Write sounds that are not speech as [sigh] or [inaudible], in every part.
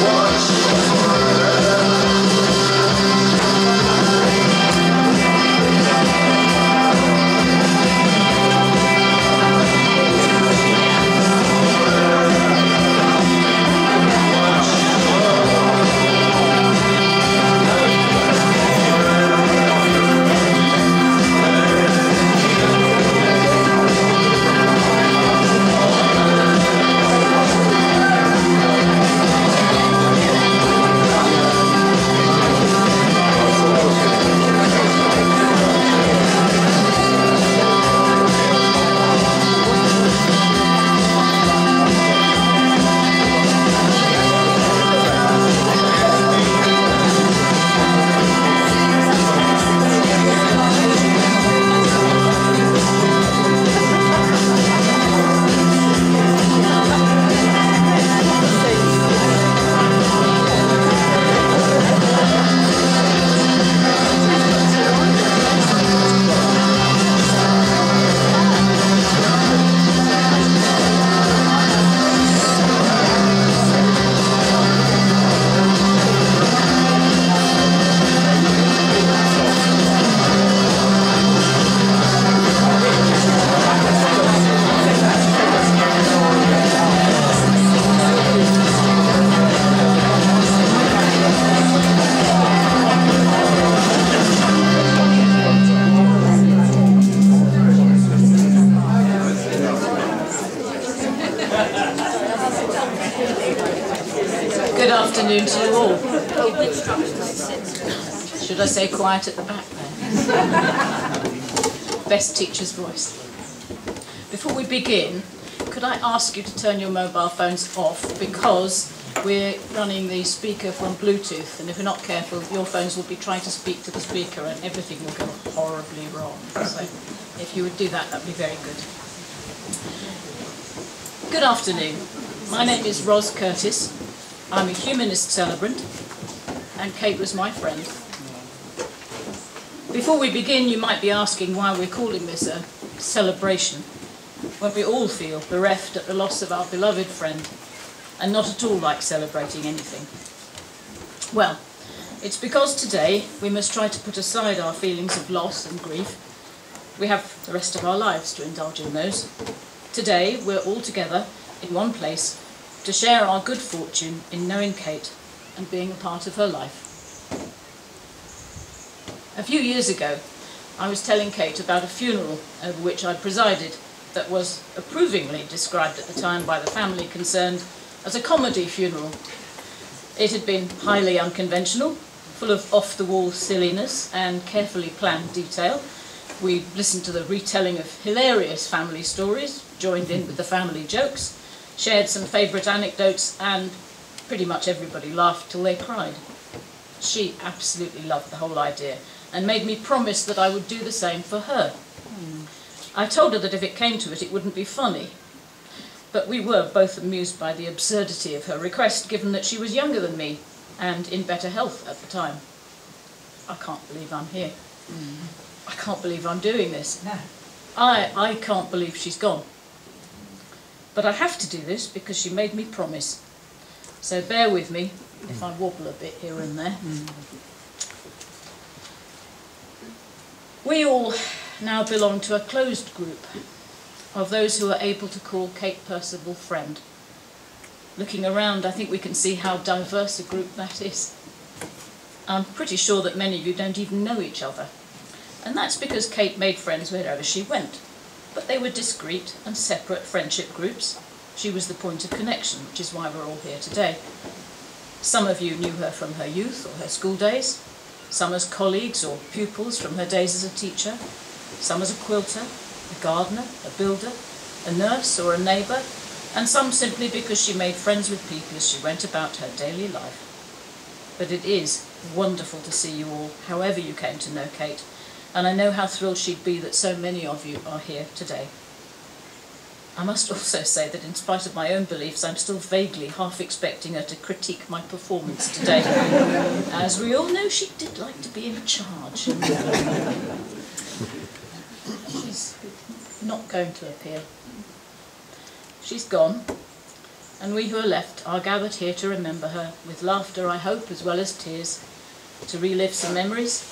Watch. Quiet at the back then? [laughs] Best teacher's voice. Before we begin, could I ask you to turn your mobile phones off because we're running the speaker from Bluetooth and if you're not careful your phones will be trying to speak to the speaker and everything will go horribly wrong. So if you would do that, that'd be very good. Good afternoon. My name is Ros Curtis. I'm a humanist celebrant and Kate was my friend. Before we begin, you might be asking why we're calling this a celebration, when we all feel bereft at the loss of our beloved friend, and not at all like celebrating anything. Well, it's because today we must try to put aside our feelings of loss and grief. We have the rest of our lives to indulge in those. Today we're all together in one place to share our good fortune in knowing Kate and being a part of her life. A few years ago, I was telling Kate about a funeral over which I presided that was approvingly described at the time by the family concerned as a comedy funeral. It had been highly unconventional, full of off-the-wall silliness and carefully planned detail. We listened to the retelling of hilarious family stories, joined in with the family jokes, shared some favourite anecdotes, and pretty much everybody laughed till they cried. She absolutely loved the whole idea and made me promise that I would do the same for her. Mm. I told her that if it came to it, it wouldn't be funny. But we were both amused by the absurdity of her request, given that she was younger than me and in better health at the time. I can't believe I'm here. Mm. I can't believe I'm doing this. No. I, I can't believe she's gone. But I have to do this because she made me promise. So bear with me if I wobble a bit here and there. We all now belong to a closed group of those who are able to call Kate Percival friend. Looking around, I think we can see how diverse a group that is. I'm pretty sure that many of you don't even know each other. And that's because Kate made friends wherever she went. But they were discreet and separate friendship groups. She was the point of connection, which is why we're all here today. Some of you knew her from her youth or her school days, some as colleagues or pupils from her days as a teacher, some as a quilter, a gardener, a builder, a nurse or a neighbour, and some simply because she made friends with people as she went about her daily life. But it is wonderful to see you all, however you came to know Kate, and I know how thrilled she'd be that so many of you are here today. I must [laughs] also say that in spite of my own beliefs, I'm still vaguely half expecting her to critique my performance today. [laughs] As we all know, she did like to be in charge. She's not going to appear. She's gone, and we who are left are gathered here to remember her, with laughter, I hope, as well as tears, to relive some memories,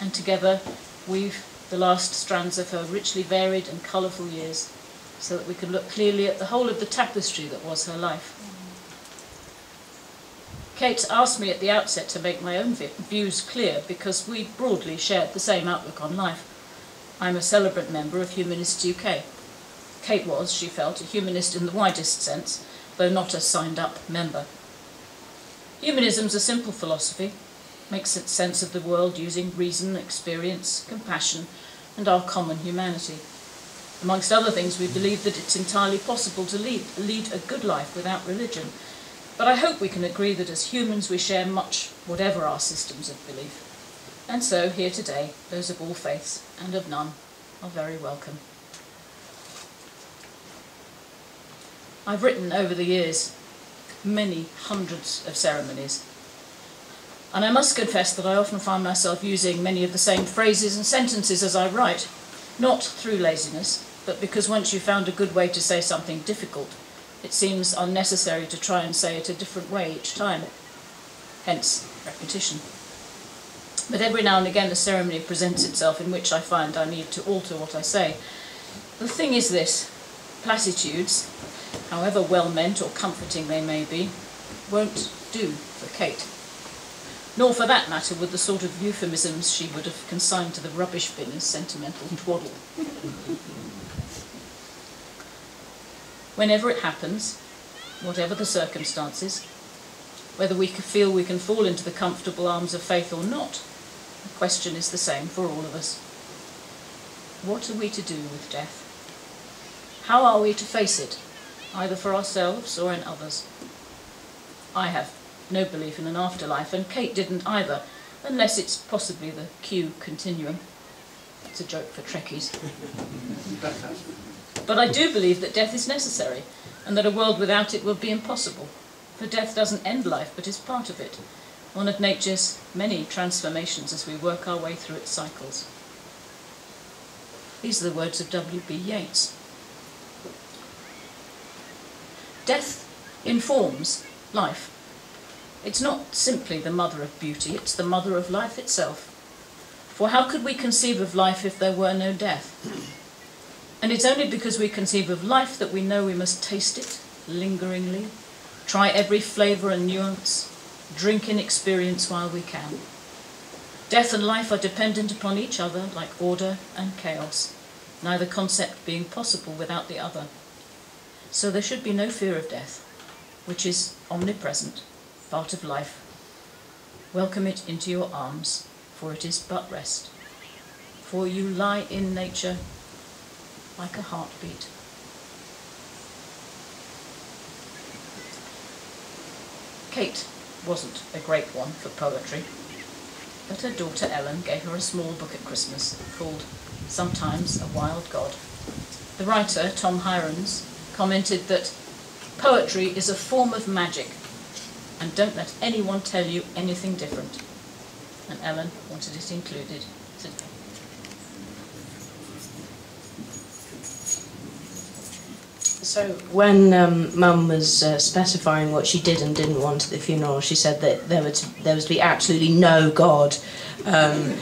and together weave the last strands of her richly varied and colourful years, so that we can look clearly at the whole of the tapestry that was her life. Kate asked me at the outset to make my own views clear because we broadly shared the same outlook on life. I'm a celebrant member of Humanists UK. Kate was, she felt, a humanist in the widest sense, though not a signed up member. Humanism's a simple philosophy, makes sense of the world using reason, experience, compassion, and our common humanity. Amongst other things, we believe that it's entirely possible to lead, lead a good life without religion. But I hope we can agree that as humans we share much, whatever our systems of belief. And so, here today, those of all faiths and of none are very welcome. I've written over the years many hundreds of ceremonies. And I must confess that I often find myself using many of the same phrases and sentences as I write, not through laziness, but because once you've found a good way to say something difficult, it seems unnecessary to try and say it a different way each time. Hence, repetition. But every now and again a ceremony presents itself in which I find I need to alter what I say. The thing is this, platitudes, however well meant or comforting they may be, won't do for Kate. Nor for that matter would the sort of euphemisms she would have consigned to the rubbish bin as sentimental [laughs] twaddle. Whenever it happens, whatever the circumstances, whether we feel we can fall into the comfortable arms of faith or not, the question is the same for all of us. What are we to do with death? How are we to face it either for ourselves or in others. I have no belief in an afterlife, and Kate didn't either, unless it's possibly the Q continuum. It's a joke for Trekkies. [laughs] but I do believe that death is necessary, and that a world without it will be impossible. For death doesn't end life, but is part of it, one of nature's many transformations as we work our way through its cycles. These are the words of W.B. Yeats. Death informs life. It's not simply the mother of beauty, it's the mother of life itself. For how could we conceive of life if there were no death? And it's only because we conceive of life that we know we must taste it lingeringly, try every flavour and nuance, drink in experience while we can. Death and life are dependent upon each other like order and chaos, neither concept being possible without the other. So there should be no fear of death, which is omnipresent, part of life. Welcome it into your arms, for it is but rest. For you lie in nature like a heartbeat. Kate wasn't a great one for poetry, but her daughter Ellen gave her a small book at Christmas called Sometimes a Wild God. The writer, Tom Hirons, commented that poetry is a form of magic and don't let anyone tell you anything different. And Ellen wanted it included today. So when um, Mum was uh, specifying what she did and didn't want at the funeral, she said that there was there was to be absolutely no God. Um,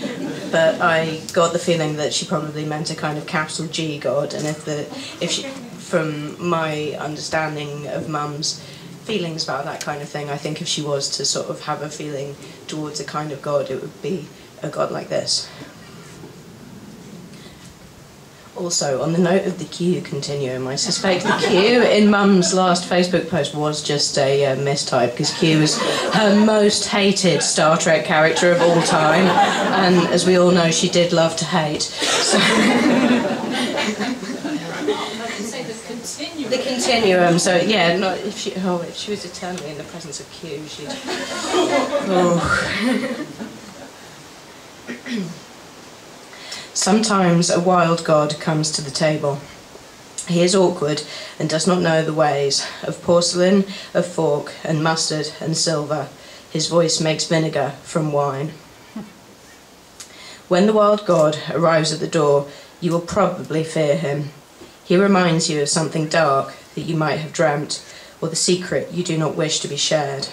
but I got the feeling that she probably meant a kind of capital G God, and if the if she from my understanding of mum's feelings about that kind of thing, I think if she was to sort of have a feeling towards a kind of God, it would be a God like this. Also, on the note of the Q continuum, I suspect the Q in Mum's last Facebook post was just a uh, mistype because Q was her most hated Star Trek character of all time, and as we all know, she did love to hate. So [laughs] the continuum. So yeah, not if she oh if she was eternally in the presence of Q, she'd. oh. [coughs] Sometimes a wild god comes to the table. He is awkward and does not know the ways of porcelain, of fork and mustard and silver. His voice makes vinegar from wine. When the wild god arrives at the door, you will probably fear him. He reminds you of something dark that you might have dreamt, or the secret you do not wish to be shared.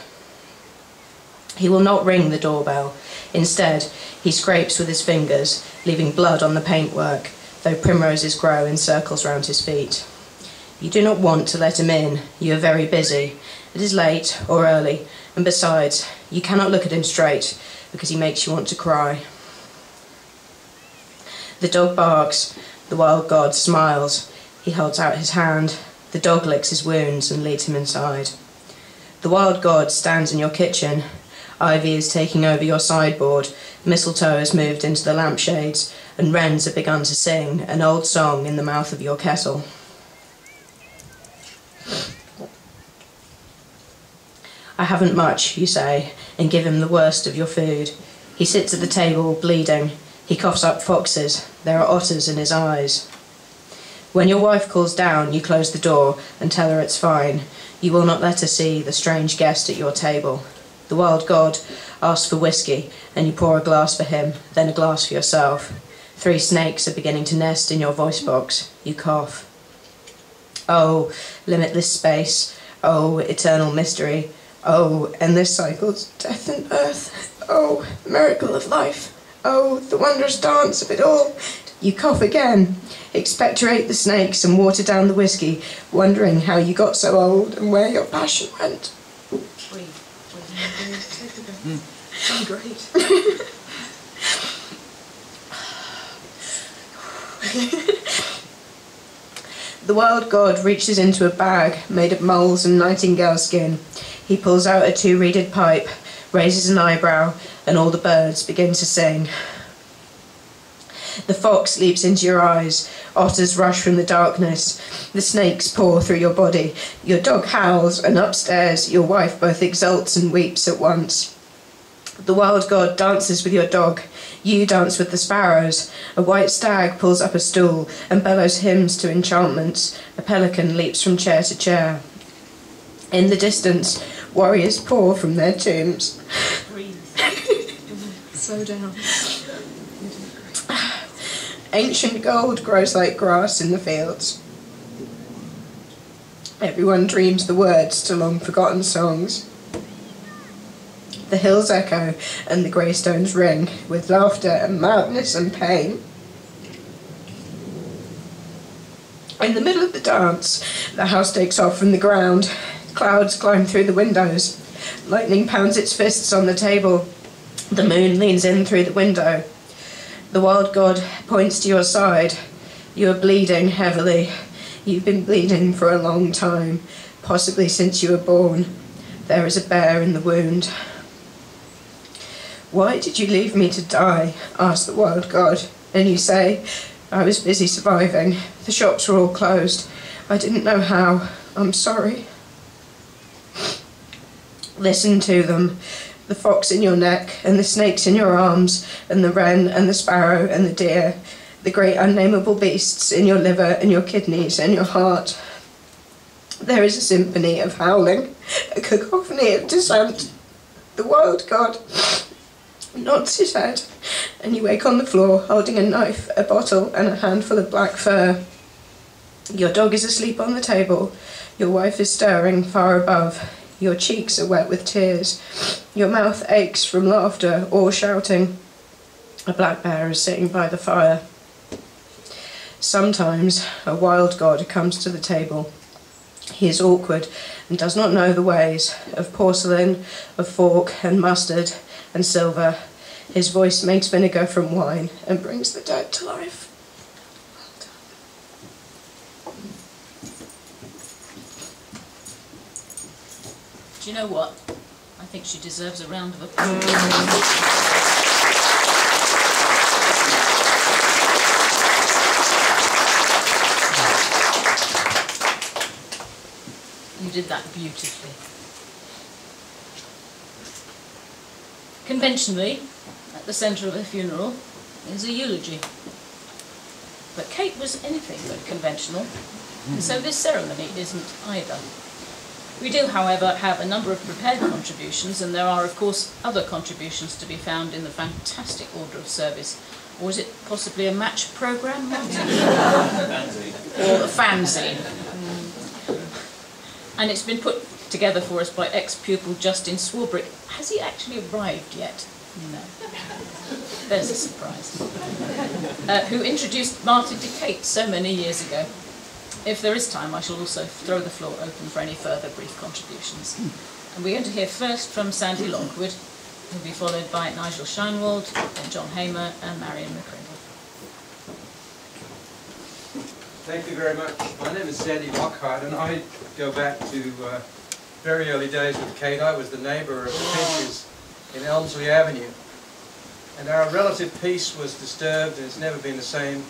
He will not ring the doorbell. Instead, he scrapes with his fingers, leaving blood on the paintwork, though primroses grow in circles round his feet. You do not want to let him in. You are very busy. It is late or early, and besides, you cannot look at him straight because he makes you want to cry. The dog barks. The wild god smiles. He holds out his hand. The dog licks his wounds and leads him inside. The wild god stands in your kitchen, Ivy is taking over your sideboard, mistletoe has moved into the lampshades, and wrens have begun to sing an old song in the mouth of your kettle. I haven't much, you say, and give him the worst of your food. He sits at the table, bleeding. He coughs up foxes. There are otters in his eyes. When your wife calls down, you close the door and tell her it's fine. You will not let her see the strange guest at your table. The wild god asks for whiskey, and you pour a glass for him, then a glass for yourself. Three snakes are beginning to nest in your voice box. You cough. Oh, limitless space. Oh, eternal mystery. Oh, endless cycles, death and birth. Oh, miracle of life. Oh, the wondrous dance of it all. You cough again, expectorate the snakes and water down the whiskey, wondering how you got so old and where your passion went. [laughs] The wild god reaches into a bag made of moles and nightingale skin. He pulls out a two-reeded pipe, raises an eyebrow, and all the birds begin to sing. The fox leaps into your eyes. Otters rush from the darkness. The snakes pour through your body. Your dog howls, and upstairs your wife both exults and weeps at once. The wild god dances with your dog. You dance with the sparrows. A white stag pulls up a stool and bellows hymns to enchantments. A pelican leaps from chair to chair. In the distance, warriors pour from their tombs. [laughs] Slow down. Ancient gold grows like grass in the fields. Everyone dreams the words to long forgotten songs. The hills echo and the grey stones ring with laughter and madness and pain. In the middle of the dance, the house takes off from the ground. Clouds climb through the windows. Lightning pounds its fists on the table. The moon leans in through the window. The wild god points to your side. You are bleeding heavily. You've been bleeding for a long time, possibly since you were born. There is a bear in the wound. Why did you leave me to die? asked the wild god. And you say, I was busy surviving. The shops were all closed. I didn't know how. I'm sorry. Listen to them the fox in your neck, and the snakes in your arms, and the wren, and the sparrow, and the deer, the great unnameable beasts in your liver, and your kidneys, and your heart. There is a symphony of howling, a cacophony of dissent. The wild god nods his head, and you wake on the floor holding a knife, a bottle, and a handful of black fur. Your dog is asleep on the table. Your wife is stirring far above. Your cheeks are wet with tears. Your mouth aches from laughter or shouting. A black bear is sitting by the fire. Sometimes a wild god comes to the table. He is awkward and does not know the ways of porcelain, of fork and mustard and silver. His voice makes vinegar from wine and brings the dead to life. Do you know what? I think she deserves a round of applause. You did that beautifully. Conventionally, at the centre of a funeral is a eulogy. But Kate was anything but conventional, and so this ceremony isn't either. We do, however, have a number of prepared contributions, and there are, of course, other contributions to be found in the fantastic order of service. Or is it possibly a match programme? [laughs] or a fanzine. and it's been put together for us by ex-pupil Justin Swarbrick. Has he actually arrived yet? No. There's a surprise. Uh, who introduced Martin to Kate so many years ago. If there is time, I shall also throw the floor open for any further brief contributions. And we're going to hear first from Sandy Lockwood, who'll be followed by Nigel Sheinwald, then John Hamer, and Marion McCrindle. Thank you very much. My name is Sandy Lockhart, and I go back to uh, very early days with Kate. I was the neighbour of the Finches in Elmsley Avenue. And our relative peace was disturbed, and it's never been the same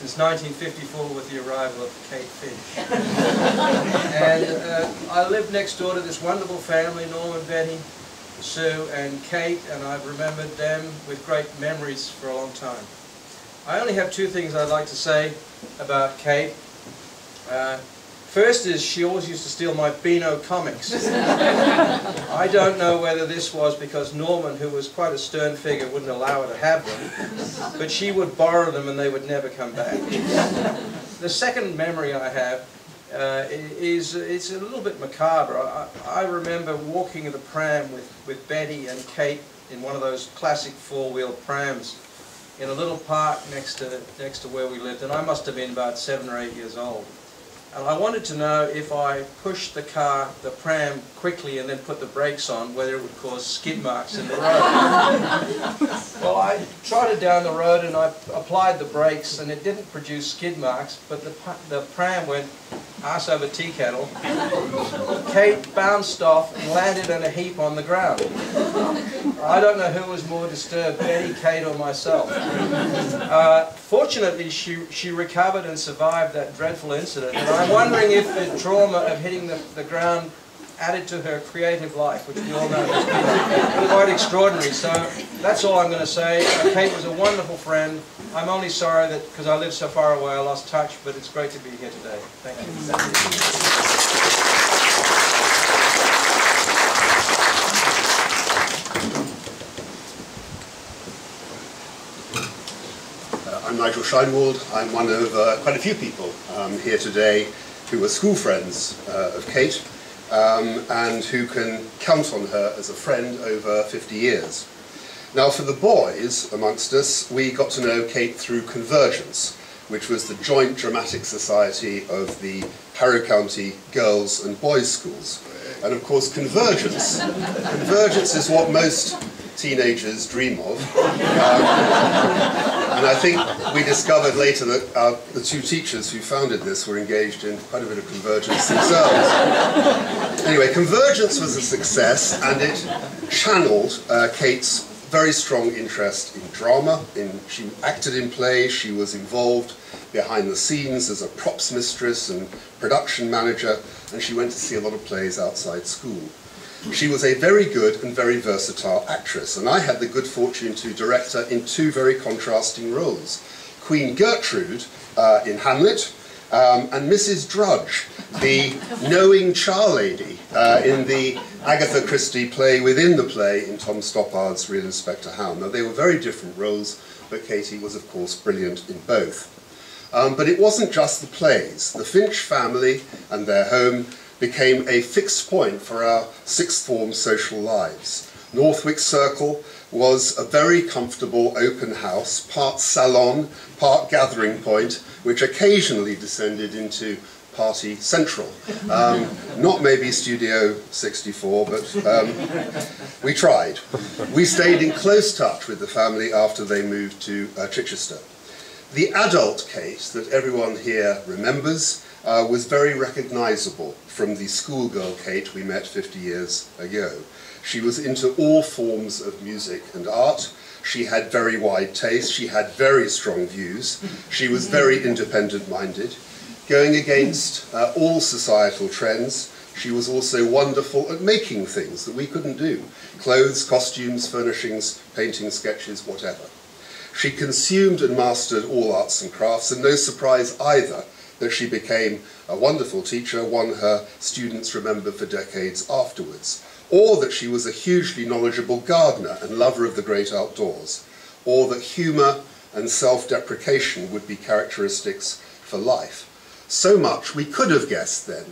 since 1954 with the arrival of Kate Finch. [laughs] and uh, I lived next door to this wonderful family, Norman, Betty, Sue, and Kate, and I've remembered them with great memories for a long time. I only have two things I'd like to say about Kate. Uh, First is she always used to steal my Beano comics. I don't know whether this was because Norman, who was quite a stern figure, wouldn't allow her to have them, but she would borrow them and they would never come back. The second memory I have uh, is it's a little bit macabre. I, I remember walking in the pram with, with Betty and Kate in one of those classic four-wheel prams in a little park next to, next to where we lived, and I must have been about seven or eight years old. And I wanted to know if I pushed the car, the pram, quickly and then put the brakes on, whether it would cause skid marks in the road. [laughs] well, I trotted down the road and I applied the brakes and it didn't produce skid marks, but the, the pram went ass over tea kettle. Kate bounced off and landed in a heap on the ground. I don't know who was more disturbed, Betty, Kate, or myself. Uh, fortunately, she, she recovered and survived that dreadful incident. And I'm wondering if the trauma of hitting the, the ground added to her creative life, which we all know is quite extraordinary. So that's all I'm going to say. Uh, Kate was a wonderful friend. I'm only sorry that, because I live so far away, I lost touch, but it's great to be here today. Thank you. Uh, I'm Nigel Sheinwald. I'm one of uh, quite a few people um, here today who were school friends uh, of Kate um, and who can count on her as a friend over 50 years. Now for the boys amongst us, we got to know Kate through Convergence, which was the joint dramatic society of the Harrow County Girls and Boys Schools. And of course Convergence, Convergence is what most teenagers dream of. Um, and I think we discovered later that our, the two teachers who founded this were engaged in quite a bit of convergence themselves. anyway, Convergence was a success and it channeled uh, Kate's very strong interest in drama. In, she acted in plays, she was involved behind the scenes as a props mistress and production manager, and she went to see a lot of plays outside school. She was a very good and very versatile actress, and I had the good fortune to direct her in two very contrasting roles. Queen Gertrude uh, in Hamlet, um, and Mrs. Drudge, the knowing char lady uh, in the Agatha Christie play within the play in Tom Stoppard's Real Inspector Hound. Now, they were very different roles, but Katie was, of course, brilliant in both. Um, but it wasn't just the plays. The Finch family and their home became a fixed point for our sixth form social lives. Northwick Circle was a very comfortable open house, part salon, part gathering point, which occasionally descended into Party Central. Um, not maybe Studio 64, but um, we tried. We stayed in close touch with the family after they moved to uh, Chichester. The adult Kate that everyone here remembers uh, was very recognisable from the schoolgirl Kate we met 50 years ago. She was into all forms of music and art. She had very wide taste. She had very strong views. She was very independent-minded. Going against uh, all societal trends, she was also wonderful at making things that we couldn't do. Clothes, costumes, furnishings, painting, sketches, whatever. She consumed and mastered all arts and crafts, and no surprise either that she became a wonderful teacher, one her students remember for decades afterwards, or that she was a hugely knowledgeable gardener and lover of the great outdoors, or that humour and self-deprecation would be characteristics for life. So much we could have guessed then,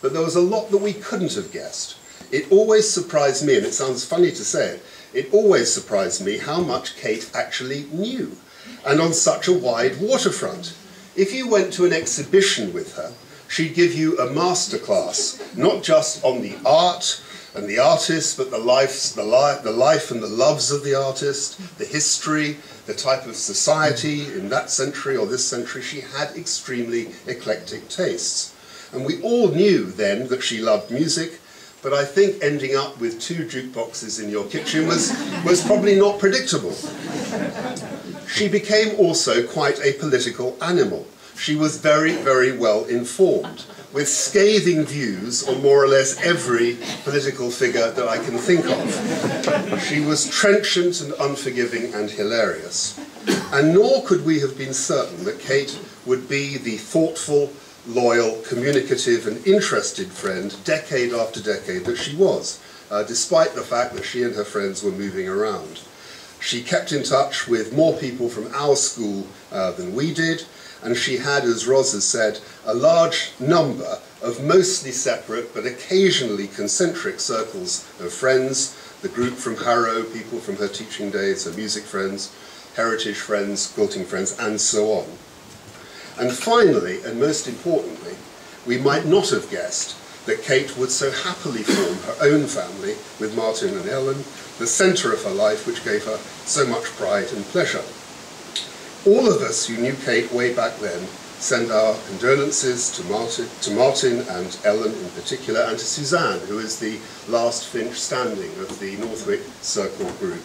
but there was a lot that we couldn't have guessed. It always surprised me, and it sounds funny to say it, it always surprised me how much Kate actually knew, and on such a wide waterfront. If you went to an exhibition with her, she'd give you a masterclass, not just on the art and the artist, but the, lives, the, li the life and the loves of the artist, the history, the type of society in that century or this century. She had extremely eclectic tastes. And we all knew then that she loved music, but I think ending up with two jukeboxes in your kitchen was, was probably not predictable. She became also quite a political animal. She was very, very well informed, with scathing views on more or less every political figure that I can think of. She was trenchant and unforgiving and hilarious. And nor could we have been certain that Kate would be the thoughtful, loyal, communicative and interested friend decade after decade that she was, uh, despite the fact that she and her friends were moving around. She kept in touch with more people from our school uh, than we did, and she had, as Ros has said, a large number of mostly separate but occasionally concentric circles of friends, the group from Harrow, people from her teaching days, her music friends, heritage friends, quilting friends, and so on. And finally, and most importantly, we might not have guessed that Kate would so happily form her own family with Martin and Ellen, the centre of her life, which gave her so much pride and pleasure. All of us who knew Kate way back then send our condolences to Martin, to Martin and Ellen in particular, and to Suzanne, who is the last Finch standing of the Northwick Circle group.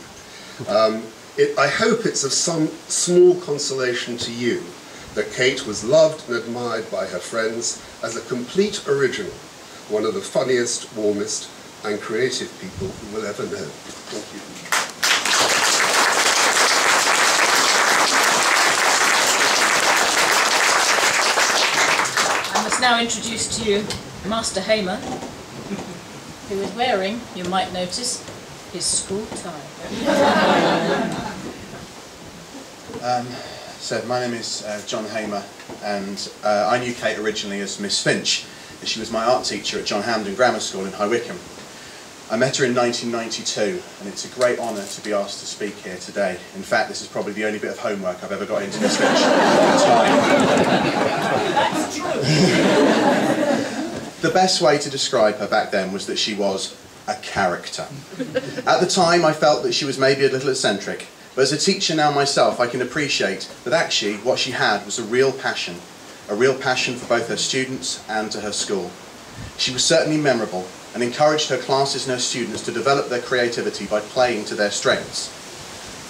Um, it, I hope it's of some small consolation to you that Kate was loved and admired by her friends as a complete original, one of the funniest, warmest and creative people you will ever know. Thank you. I must now introduce to you Master Hamer, who is wearing, you might notice, his school tie. Um, so my name is uh, John Hamer and uh, I knew Kate originally as Miss Finch. She was my art teacher at John Hampden Grammar School in High Wycombe. I met her in 1992 and it's a great honour to be asked to speak here today. In fact, this is probably the only bit of homework I've ever got into Miss Finch. That's true. the best way to describe her back then was that she was a character. At the time I felt that she was maybe a little eccentric but as a teacher now myself, I can appreciate that actually what she had was a real passion, a real passion for both her students and to her school. She was certainly memorable and encouraged her classes and her students to develop their creativity by playing to their strengths.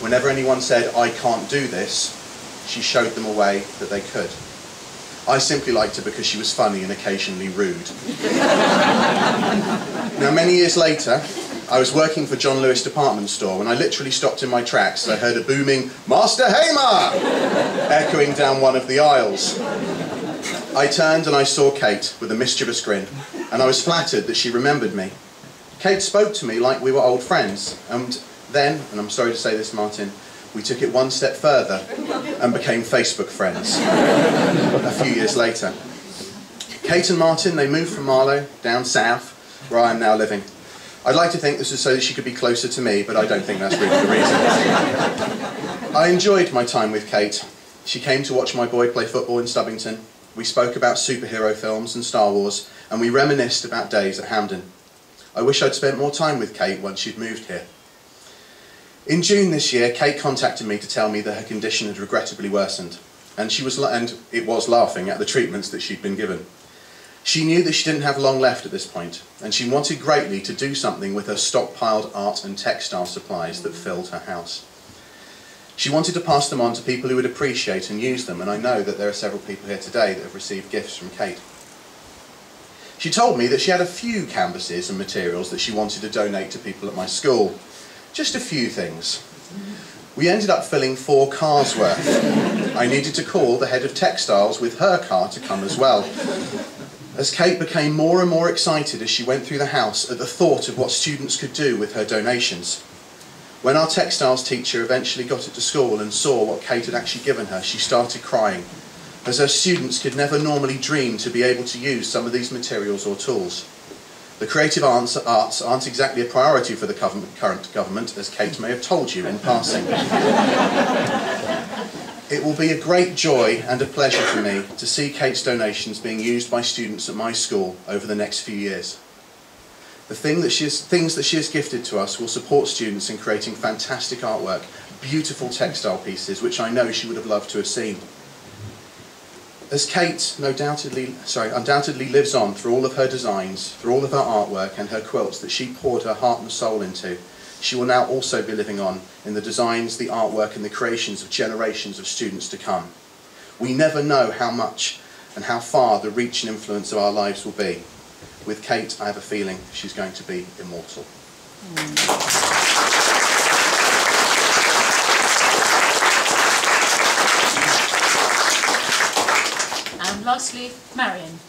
Whenever anyone said, I can't do this, she showed them a way that they could. I simply liked her because she was funny and occasionally rude. [laughs] now, many years later, I was working for John Lewis department store when I literally stopped in my tracks I heard a booming, Master Hamer! echoing down one of the aisles. I turned and I saw Kate with a mischievous grin, and I was flattered that she remembered me. Kate spoke to me like we were old friends, and then, and I'm sorry to say this, Martin, we took it one step further and became Facebook friends a few years later. Kate and Martin, they moved from Marlow down south, where I am now living. I'd like to think this was so that she could be closer to me, but I don't think that's really the reason. I enjoyed my time with Kate. She came to watch my boy play football in Stubbington. We spoke about superhero films and Star Wars, and we reminisced about days at Hampden. I wish I'd spent more time with Kate once she'd moved here. In June this year, Kate contacted me to tell me that her condition had regrettably worsened, and she was and it was laughing at the treatments that she'd been given. She knew that she didn't have long left at this point, and she wanted greatly to do something with her stockpiled art and textile supplies that filled her house. She wanted to pass them on to people who would appreciate and use them, and I know that there are several people here today that have received gifts from Kate. She told me that she had a few canvases and materials that she wanted to donate to people at my school. Just a few things. We ended up filling four cars worth. I needed to call the head of textiles with her car to come as well as Kate became more and more excited as she went through the house at the thought of what students could do with her donations. When our textiles teacher eventually got it to school and saw what Kate had actually given her, she started crying. As her students could never normally dream to be able to use some of these materials or tools. The creative arts, arts aren't exactly a priority for the government, current government, as Kate may have told you in passing. it will be a great joy and a pleasure for me to see Kate's donations being used by students at my school over the next few years. The thing that she has, things that she has gifted to us will support students in creating fantastic artwork, beautiful textile pieces, which I know she would have loved to have seen. As Kate no doubtedly, sorry, undoubtedly lives on through all of her designs, through all of her artwork and her quilts that she poured her heart and soul into, she will now also be living on in the designs, the artwork and the creations of generations of students to come. We never know how much and how far the reach and influence of our lives will be. With Kate, I have a feeling she's going to be immortal. Mm. Lastly, Marion.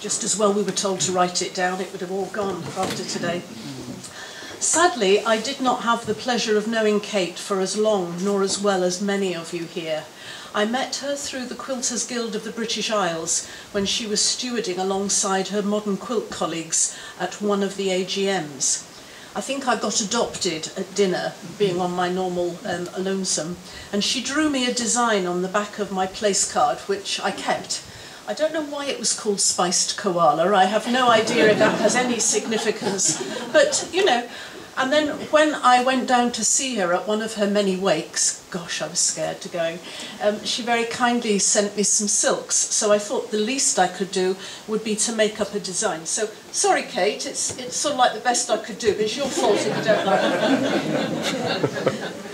Just as well we were told to write it down, it would have all gone after today. Sadly, I did not have the pleasure of knowing Kate for as long nor as well as many of you here. I met her through the Quilters Guild of the British Isles when she was stewarding alongside her modern quilt colleagues at one of the AGMs. I think I got adopted at dinner, being on my normal um, lonesome, and she drew me a design on the back of my place card, which I kept. I don't know why it was called spiced koala. I have no idea if that has any significance. But, you know, and then when I went down to see her at one of her many wakes, gosh, I was scared to go, um, she very kindly sent me some silks. So I thought the least I could do would be to make up a design. So, sorry, Kate, it's, it's sort of like the best I could do, but it's your fault if you don't like it. [laughs]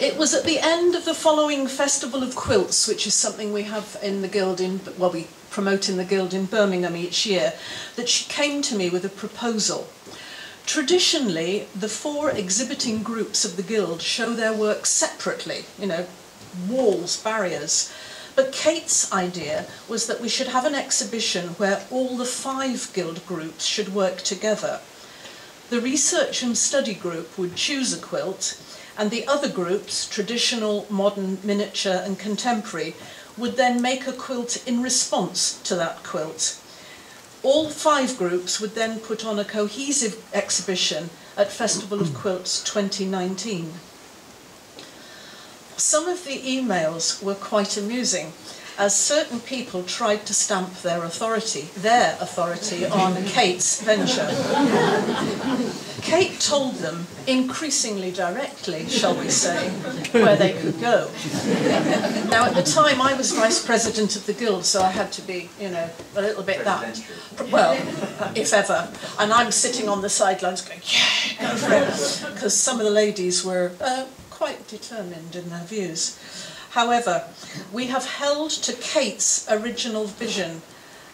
It was at the end of the following Festival of Quilts, which is something we have in the Guild in, well, we promote in the Guild in Birmingham each year, that she came to me with a proposal. Traditionally, the four exhibiting groups of the Guild show their work separately, you know, walls, barriers. But Kate's idea was that we should have an exhibition where all the five Guild groups should work together. The research and study group would choose a quilt, and the other groups, traditional, modern, miniature, and contemporary, would then make a quilt in response to that quilt. All five groups would then put on a cohesive exhibition at Festival of Quilts 2019. Some of the emails were quite amusing as certain people tried to stamp their authority, their authority on Kate's venture. Kate told them, increasingly directly, shall we say, where they could go. Now, at the time, I was vice president of the guild, so I had to be, you know, a little bit that. Well, if ever. And I'm sitting on the sidelines going, yeah, go for it. Because some of the ladies were uh, quite determined in their views. However, we have held to Kate's original vision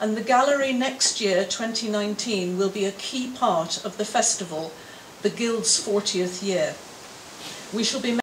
and the gallery next year, 2019, will be a key part of the festival, the Guild's 40th year. We shall be